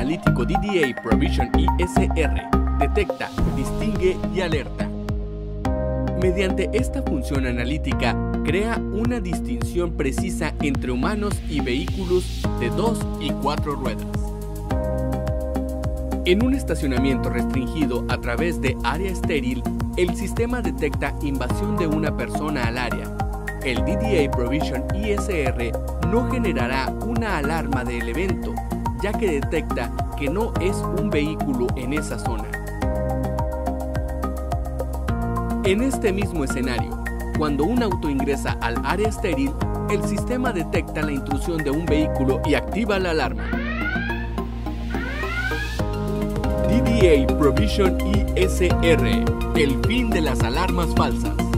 analítico DDA Provision ISR detecta, distingue y alerta. Mediante esta función analítica, crea una distinción precisa entre humanos y vehículos de dos y cuatro ruedas. En un estacionamiento restringido a través de área estéril, el sistema detecta invasión de una persona al área. El DDA Provision ISR no generará una alarma del evento, ya que detecta que no es un vehículo en esa zona. En este mismo escenario, cuando un auto ingresa al área estéril, el sistema detecta la intrusión de un vehículo y activa la alarma. DDA Provision ISR, el fin de las alarmas falsas.